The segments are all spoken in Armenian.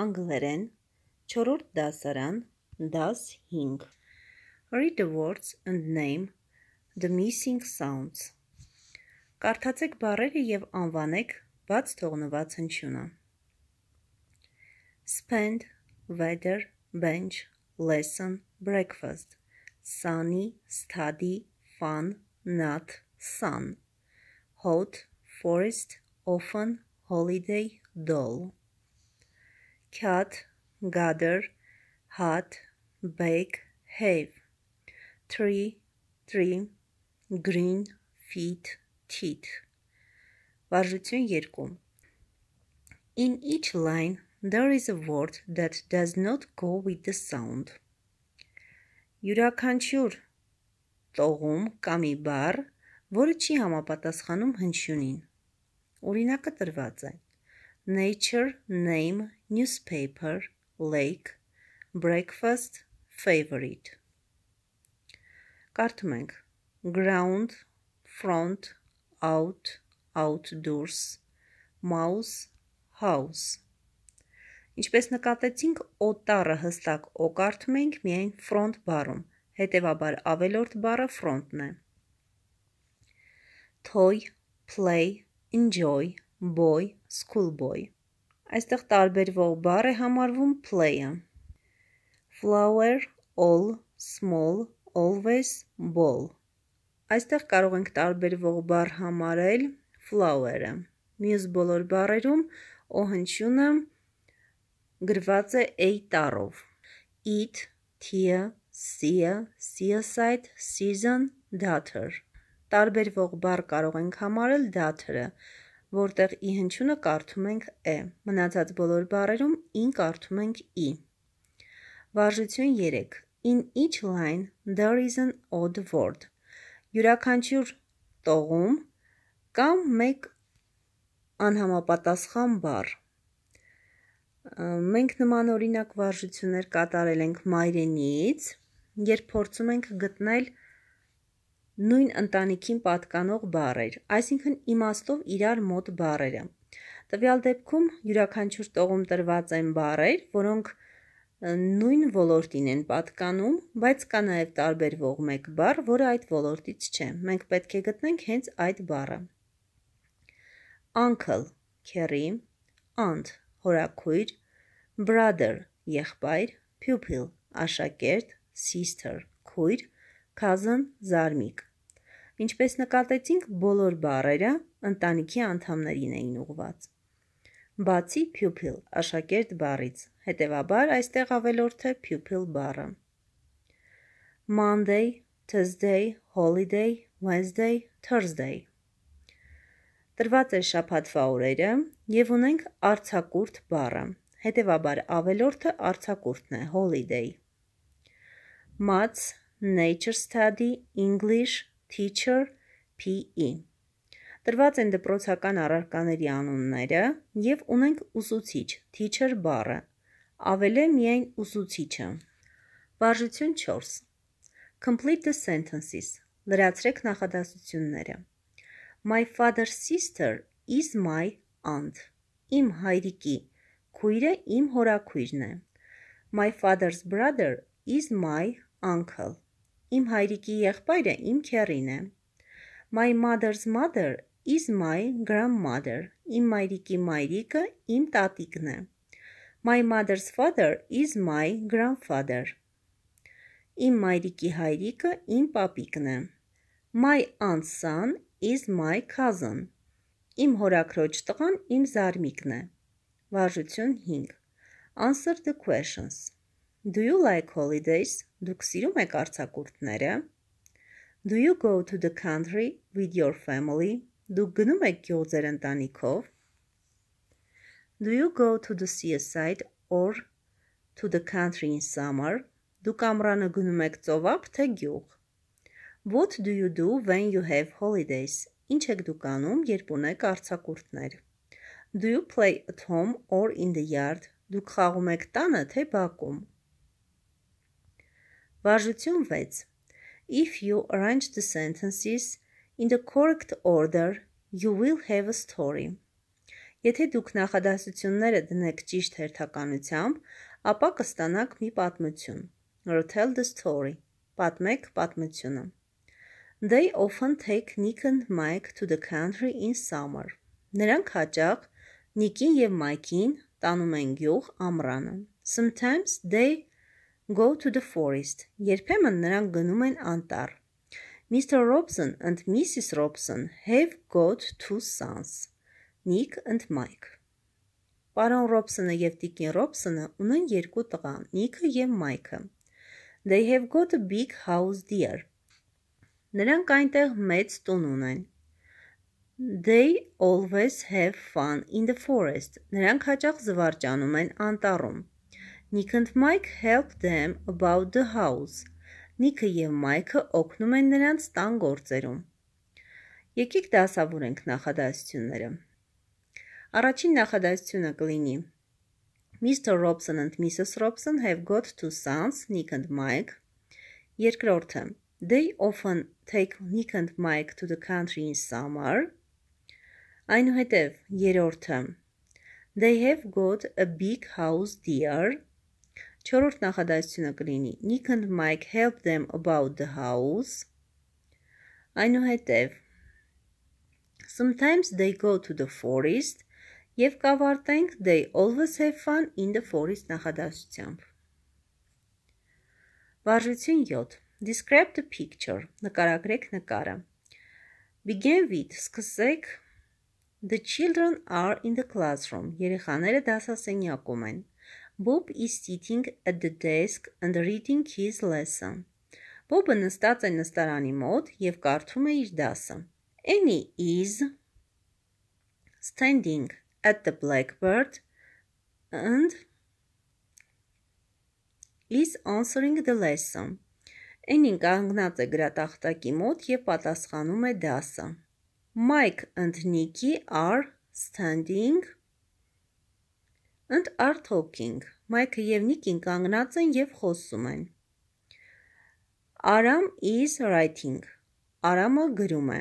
անգլերեն, 4-րդ դասարան, դաս 5 Read the words and name the missing sounds. Կարդացեք բառերը եւ անվանեք բաց թողնված հնչյունը Spend, weather, bench, lesson, breakfast. Sunny, study, fun, not, sun. Hot, forest, often, holiday, doll cat, gather, hot, bake, have. Tree, tree, green, feet, teeth. Վարժություն 2 In each line there is a word that does not go with the sound. Յուրաքանչյուր տողում կա մի բառ, որը չի համապատասխանում հնչյունին։ Օրինակը տրված է nature, name, newspaper, lake, breakfast, favorite։ Կարդում ենք. Ground, front, out, outdoors, mouse, house։ Ինչպես նկատեցինք, օ տառը հստակ օ կարդում ենք միայն front բառում, հետևաբար ավելորդ բառը front-ն է։ Toy, play, enjoy, boy, schoolboy։ Այստեղ տարբերվող բառ է համարվում play-ը։ Flower, all, small, always, ball։ Այստեղ կարող ենք տարբերվող բառ համարել flower-ը։ Մյուս բոլոր բառերում օ հնչյունը գրված է a տառով։ Eat, tear, see, seaside, season, daughter։ Տարբերվող բառ կարող ենք համարել daughter-ը, որտեղ ի հնչյունը կարդում ենք է, մնացած բոլոր բառերում ին կարդում ենք ի։ Վարժություն 3. In each line there is an odd word. Յուրաքանչյուր տողում կա մեկ անհամապատասխան բառ։ Մենք նման օրինակ վարժություններ կատարել ենք մայրենիից, երբ փորձում ենք գտնել նույն ընտանիքին պատկանող բառեր, այսինքն իմաստով իրար մոտ բառերը։ Տվյալ դեպքում յուրաքանչյուր տողում տրված են բառեր, որոնք նույն ոլորտին են պատկանում, բայց կա նաև տարբերվող մեկ բառ, որը այդ ոլորտից չէ։ Մենք պետք է գտնենք հենց այդ բառը։ Uncle քերի, aunt հորաքույր, brother եղբայր, pupil աշակերտ, sister քույր, cousin զարմիկ։ Ինչպես նկատեցինք, բոլոր բառերը ընտանիքի անդամներին էին ուղված։ Բացի pupil աշակերտ բառից, հետևաբար այստեղ ավելորդ է pupil բառը։ Monday, Tuesday, holiday, Wednesday, Thursday։ Տրված է շաբաթվա օրերը եւ ունենք արցակուրտ բառը։ Հետևաբար ավելորդը արցակուրտն է holiday։ Maths, nature study, English, teacher, PE։ Տրված են դպրոցական առարկաների անունները եւ ունենք ուսուցիչ, teacher բառը։ Ավել է միայն ուսուցիչը։ Վարժություն 4։ Complete the sentences։ Լրացրեք նախադասությունները։ My father's sister is my aunt։ Իմ հայրիկի քույրը իմ հորաքույրն է։ My father's brother is my uncle։ Իմ հայրիկի եղբայրը իմ քեռին է։ My mother's mother is my grandmother։ Իմ մայրիկի մայրիկը իմ տատիկն է։ My mother's father is my grandfather։ Իմ մայրիկի հայրիկը իմ պապիկն է։ My aunt's son is my cousin։ Իմ հորաքրոջ տղան իմ զարմիկն է։ Վարժություն 5 Answer the questions Do you like holidays? Դուք սիրում եք արձակուրդները? Do you go to the country with your family? Դուք գնում եք գյուղ ձեր ընտանիքով? Do you go to the seaside or to the country in summer? Դուք ամռանը գնում եք ծովափ թե գյուղ? What do you do when you have holidays? Ինչ եք դուք անում, երբ ունեք արձակուրդներ? Do you play at home or in the yard? Դուք խաղում եք տանը թե բակում? Վարժություն 6. If you arrange the sentences in the correct order, you will have a story. Եթե դուք նախադասությունները դնեք ճիշտ հերթականությամբ, ապա կստանաք մի պատմություն։ Tell the story. Պատմեք պատմությունը։ They often take Nick and Mike to the country in summer. Նրանք հաճախ Նիկին եւ Մայքին տանում են գյուղ ամռանը։ Sometimes they go to the forest. Երբեմն նրանք գնում են անտառ։ Mr. Robson and Mrs. Robson have got two sons, Nick and Mike. Պարոն Ռոբսոնը եւ Տիկին Ռոբսոնը ունեն երկու տղա՝ Նիքը եւ Մայքը։ They have got a big house there. Նրանք այնտեղ մեծ տուն ունեն։ They always have fun in the forest. Նրանք հաճախ զվարճանում են անտառում։ Nick and Mike help them about the house. Նիքը եւ Մայքը օգնում են նրանց տան գործերում։ Եկեք դասավորենք նախադասությունները։ Առաջին նախադասությունը կլինի Mr. Robson and Mrs. Robson have got two sons, Nick and Mike։ Երկրորդը They often take Nick and Mike to the country in summer։ Այնուհետև երրորդը They have got a big house there։ Չորրորդ նախադասությունը կլինի Nick and Mike help them about the house։ Այնուհետև Sometimes they go to the forest եւ կավարտենք they always have fun in the forest նախադասությամբ։ Վարժություն 7. Describe the picture. Նկարագրեք նկարը։ Begin with. Սկսեք The children are in the classroom. Երեխաները դասասենյակում են։ Bob is sitting at the desk and reading his lesson. Բոբը նստած է նստարանի մոտ եւ կարդում է իր դասը։ Annie is standing at the blackboard and is answering the lesson. Annie կանգնած է գրատախտակի մոտ եւ պատասխանում է դասը։ Mike and Nikki are standing are talking։ Մայքը եւ Նիկին կանգնած են եւ խոսում են։ Aram is writing։ Արամը գրում է։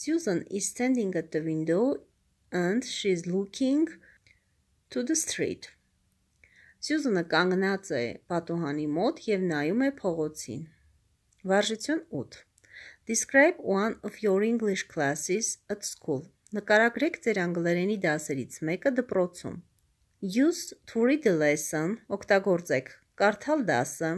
Susan is standing at the window and she's looking to the street։ Սյուզանը կանգնած է պատուհանի մոտ եւ նայում է փողոցին։ Վարժություն 8 Describe one of your English classes at school։ Նկարագրեք ձեր անգլերենի դասերից մեկը դպրոցում։ Use to read the lesson օգտագործեք կարդալ դասը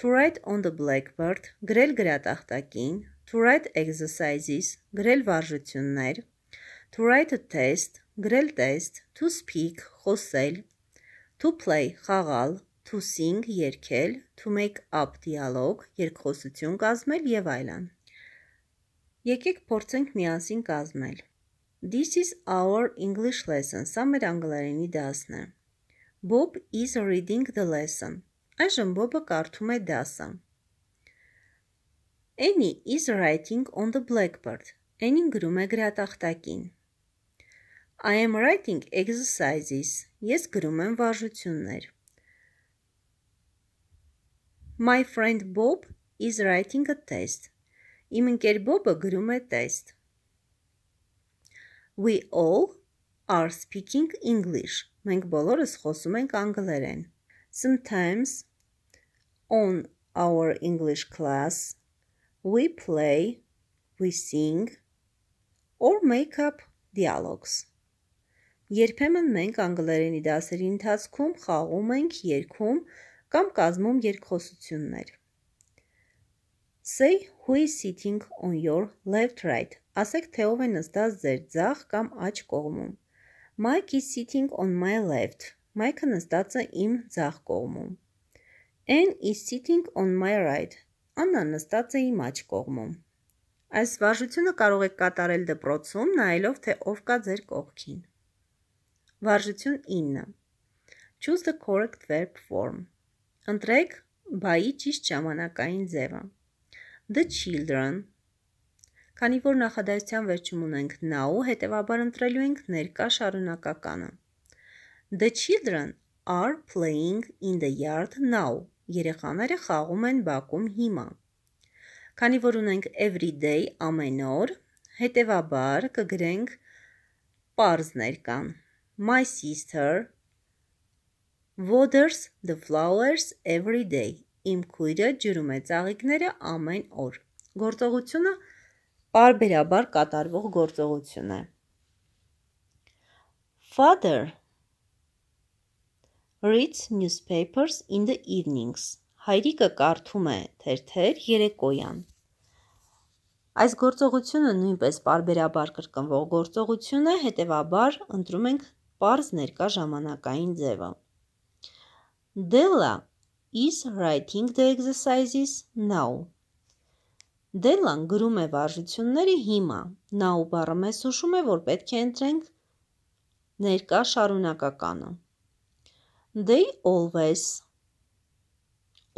to write on the blackboard գրել գրատախտակին to write exercises գրել վարժություններ to write a test գրել տեստ to speak խոսել to play խաղալ to sing երգել to make up dialogue երկխոսություն կազմել եւ այլն Եկեք փորձենք միասին կազմել This is our English lesson. Սա մեր անգլերենի դասն է։ Bob is reading the lesson. Այժմ Բոբը կարդում է դասը։ Annie is writing on the blackboard. Annie-ն գրում է գրատախտակին։ I am writing exercises. Ես գրում եմ վարժություններ։ My friend Bob is writing a test. Իմ ընկեր Բոբը գրում է տեստ։ We all are speaking English. Մենք բոլորս խոսում ենք անգլերեն։ Sometimes on our English class we play, we sing or make up dialogues. Երբեմն մենք անգլերենի դասերի ընթացքում խաղում ենք, երգում կամ կազմում երկխոսություններ։ Say who is sitting on your left right Ասեք, թե ով է նստած ձեր ձախ կամ աջ կողմում։ Mike is sitting on my left. Մայքը նստած է իմ ձախ կողմում։ Anne is sitting on my right. Աննան նստած է իմ աջ կողմում։ Այս վարժությունը կարող եք կատարել դպրոցում, նայելով թե ով կա ձեր կողքին։ Վարժություն 9. Choose the correct verb form. Ընտրեք բայի ճիշտ ժամանակային ձևը։ The children Քանի որ նախադասության վերջում ունենք now, հետևաբար ընտրելու ենք ներկա շարունակականը։ The children are playing in the yard now. Երեխաները խաղում են բակում հիմա։ Քանի որ ունենք every day ամեն օր, հետևաբար կգրենք պարզներ կան։ My sister waters the flowers every day։ Իմ քույրը ջրում է ծաղիկները ամեն օր։ Գործողությունը պարբերաբար կատարվող գործողություն է։ Father reads newspapers in the evenings։ Հայրիկը կարդում է թերթեր երեկոյան։ Այս գործողությունը նույնպես պարբերաբար կրկնվող գործողություն է, հետևաբար ընտրում ենք պարզ ներկա ժամանակային ձևը։ Della is writing the exercises now։ Դելլան գրում է վարժությունները հիմա։ Now բառը մեզ հուշում է, որ պետք է ընտրենք ներկա շարունակականը։ They always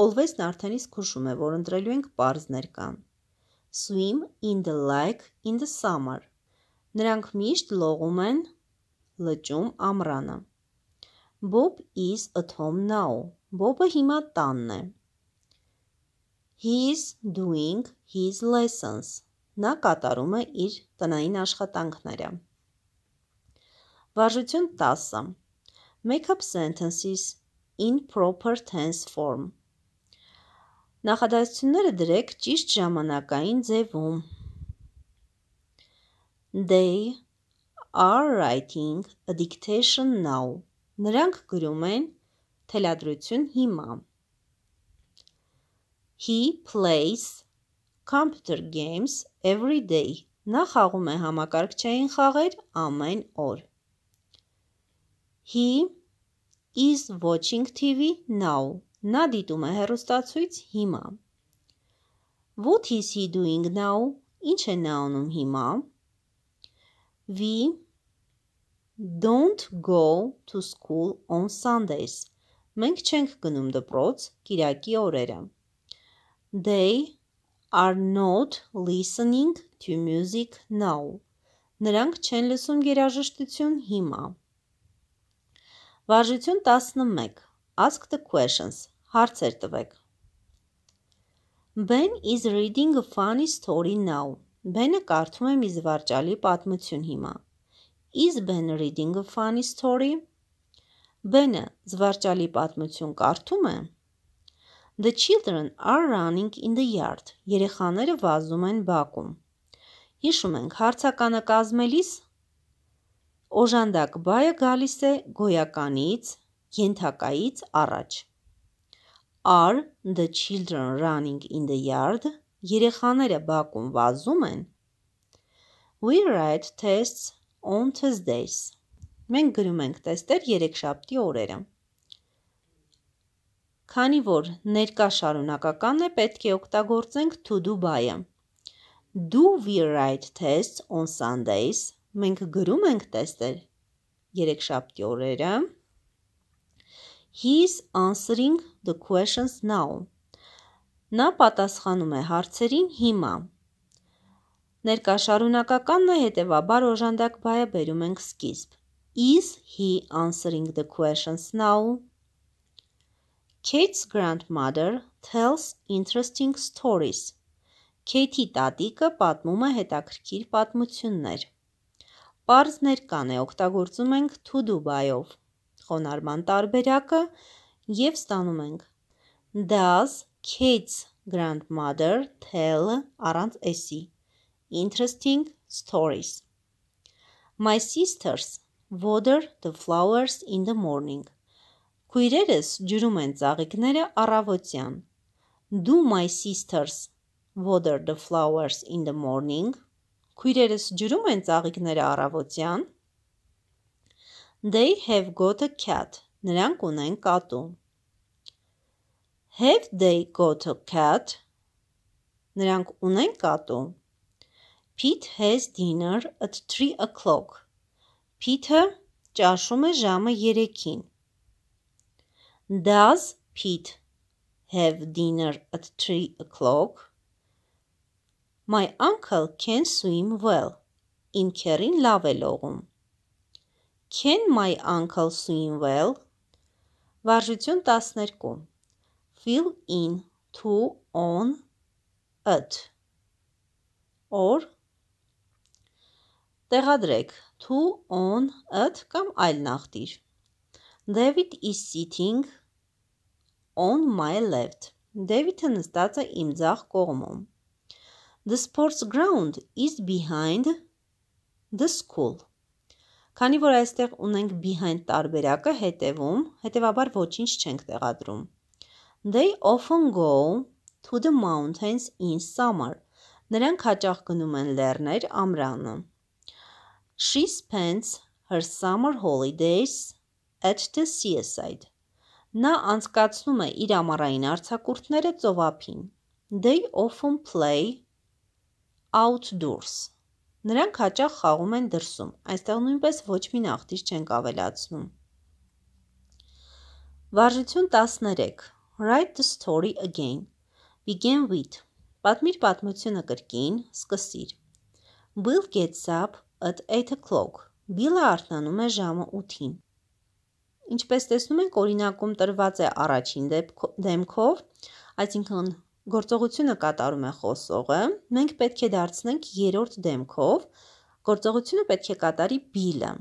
Always-ն արդեն իսկ հուշում է, որ ընտրելու ենք պարզ ներկան. Swim in the lake in the summer։ Նրանք միշտ լողում են լճում ամռանը։ Bob is at home now։ Bob-ը հիմա տանն է։ He is doing his lessons։ Նա կատարում է իր տնային աշխատանքները։ Վարժություն 10 Make up sentences in proper tense form։ Նախադասությունները դրեք ճիշտ ժամանակային ձևում։ They are writing a dictation now. Նրանք գրում են թելադրություն հիմա։ He plays computer games every day. Նա խաղում է համակարգչային խաղեր ամեն օր։ He is watching TV now. Նա դիտում է հեռուստացույց հիմա։ What is he doing now? Ինչ է նա անում հիմա։ We don't go to school on Sundays. Մենք չենք գնում դպրոց Կիրակի օրերը։ They are not listening to music now. Նրանք չեն լսում երաժշտություն հիմա։ Վարժություն 11 Ask the questions. Հարցեր տվեք։ Ben is reading a funny story now. Ben-ը կարդում է մի զվարճալի պատմություն հիմա։ Is Ben reading a funny story? Ben-ը զվարճալի պատմություն կարդում է։ The children are running in the yard. Երեխաները վազում են բակում։ Հիշում ենք, հարցականը կազմելիս օժանդակ բայը գալիս է գոյականից ենթակայից առաջ։ Are the children running in the yard? Երեխաները բակում վազում են։ We write tests on Tuesdays. Մենք գրում ենք տեստեր երեքշաբթի օրերը։ Քանի որ ներկա շարունակականն է, պետք է օգտագործենք to do by-ը։ Do we write tests on Sundays? Մենք գրում ենք տեստեր երեքշաբթի օրերը։ He is answering the questions now. Նա պատասխանում է հարցերին հիմա։ Ներկա շարունակականն է, հետևաբար օժանդակ բայը բերում ենք սկիզբ։ Is he answering the questions now? Kate's grandmother tells interesting stories. Քեյթի տատիկը պատմում է հետաքրքիր պատմություններ։ Պարզ ներկան է օգտագործում ենք to do by-ով խոնարհման տարբերակը եւ ստանում ենք. Does Kate's grandmother tell առանց s-ի interesting stories. My sisters water the flowers in the morning Քույրերս ջրում են ծաղիկները առավոտյան Do my sisters water the flowers in the morning Քույրերս ջրում են ծաղիկները առավոտյան They have got a cat. Նրանք ունեն կատու։ Have they got a cat? Նրանք ունեն կատու։ Pete has dinner at 3 o'clock. Pete-ը ճաշում է ժամը 3-ին։ Does Pete have dinner at 3 o'clock? My uncle can swim well. Իմ քեռին լավ է լողում։ Can my uncle swim well? Վարժություն 12. Fill in to on at or Տեղադրեք to, on, at կամ այլ նախտիր։ David is sitting on my left։ David-ը նստած է իմ ձախ կողմում։ The sports ground is behind the school։ Քանի որ այստեղ ունենք behind տարբերակը հետևում, հետևաբար ոչինչ չենք տեղադրում։ They often go to the mountains in summer։ Նրանք հաճախ գնում են լեռներ ամռանը։ She spends her summer holidays at the seaside։ Նա անցկացնում է իր ամառային արձակուրդները ծովափին։ They often play outdoors։ Նրանք հաճախ խաղում են դրսում։ Այստեղ նույնպես ոչ մի նախտիժ չենք ավելացնում։ Վարժություն 13 Write the story again. Begin with. Պատմիր պատմությունը կրկին, սկսիր։ Bill gets up at 8 o'clock. Bill-ը արթնանում է ժամը 8-ին։ Ինչպես տեսնում ենք, օրինակում տրված է առաջին դեմքով, այսինքն գործողությունը կատարում է խոսողը, մենք պետք է դարձնենք երրորդ դեմքով, գործողությունը պետք է կատարի Bill-ը։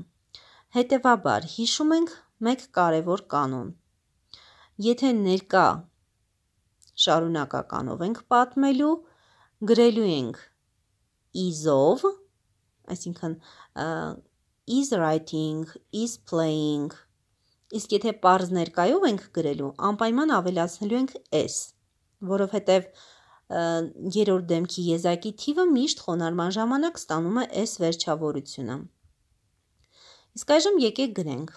Հետևաբար, հիշում ենք մեկ կարևոր կանոն։ Եթե ներկա շարունակականով ենք պատմելու, գրելու ենք is-ով, այսինքն is writing, is playing, իսկ եթե պարզ ներկայով ենք գրելու, անպայման ավելացնելու ենք s, որովհետև երրորդ դեմքի եզակի թիվը միշտ խոնարհման ժամանակ ստանում է s վերջավորությունը։ Իսկ այժմ եկեք գրենք.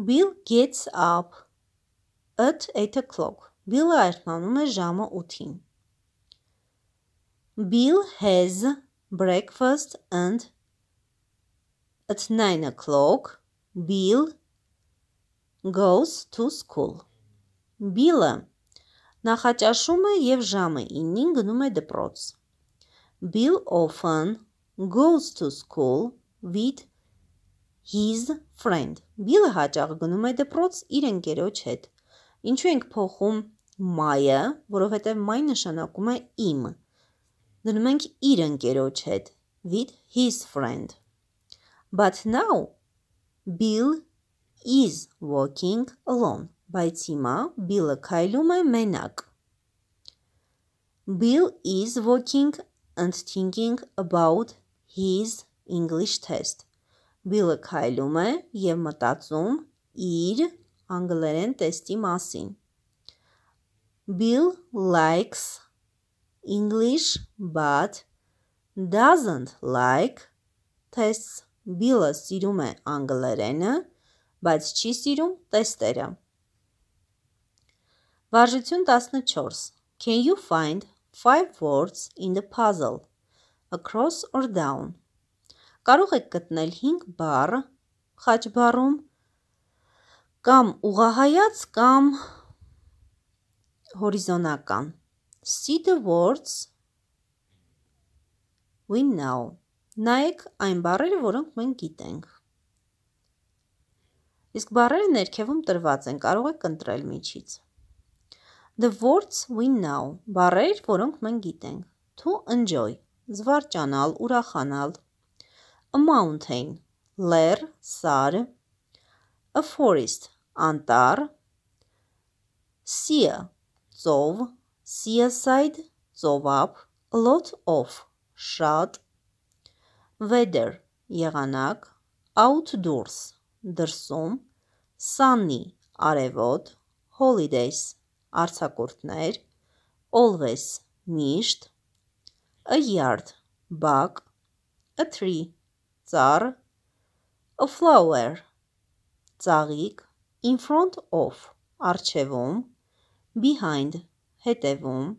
Bill gets up at 8 o'clock. Bill-ը արթնանում է ժամը 8-ին։ Bill has breakfast and at 9 o'clock Bill goes to school. Bill-ը նախաճաշում է եւ ժամը 9-ին գնում է դպրոց։ Bill often goes to school with his friend. Bill-ը հաճախ գնում է դպրոց իր ընկերոջ հետ։ Ինչու ենք փոխում my-ը, որովհետև my նշանակում է իմ։ Դնում ենք իր ընկերոջ հետ with his friend. But now Bill is walking alone. Բայց հիմա Bill-ը քայլում է մենակ։ Bill is walking and thinking about his English test. Bill-ը քայլում է եւ մտածում իր անգլերեն տեստի մասին։ Bill likes English but doesn't like tests. Bill-ը սիրում է անգլերենը, բայց չի սիրում տեստերը։ Վարժություն 14. Can you find five words in the puzzle? Across or down? Կարող եք գտնել 5 բառ խաչբառում կամ ուղղահայաց կամ հորիզոնական։ See the words we know։ Նայեք այն բառերը, որոնք մենք գիտենք։ Իսկ բառերը ներքևում տրված են, կարող եք ընտրել միջից։ The words we know, բառեր, որոնք մենք գիտենք։ To enjoy, զվարճանալ, ուրախանալ։ A mountain, լեռ, սար։ A forest, անտառ։ Sea, ծով, seaside, ծովափ, a lot of, շատ, weather, եղանակ, outdoors, դրսում, sunny, արևոտ, holidays, արձակուրդներ, always, միշտ, a yard, բակ, a tree, ծառ, a flower, ծաղիկ, in front of, առջևում, behind հետևում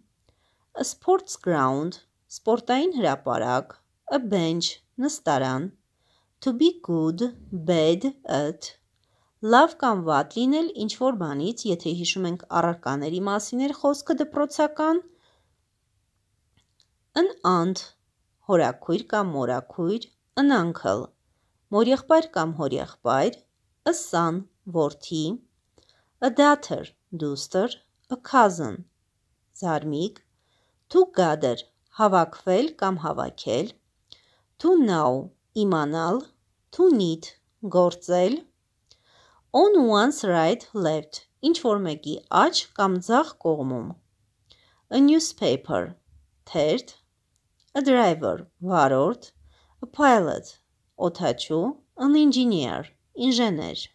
a sports ground սպորտային հրապարակ a bench նստարան to be good bad at. Լավ կամ վատ լինել ինչ որ բանից, եթե հիշում ենք առարկաների մասին էր խոսքը դպրոցական. An aunt հորաքույր կամ մորաքույր an uncle մորեղբայր կամ հորեղբայր a son որդի. A daughter դուստր a cousin զարմիկ. To gather հավաքվել կամ հավաքել. To know իմանալ, to need գործել, on one's right left ինչ որ մեկի աջ կամ ձախ կողմում, a newspaper թերթ, a driver վարորդ, a pilot օդաչու, an engineer ինժեներ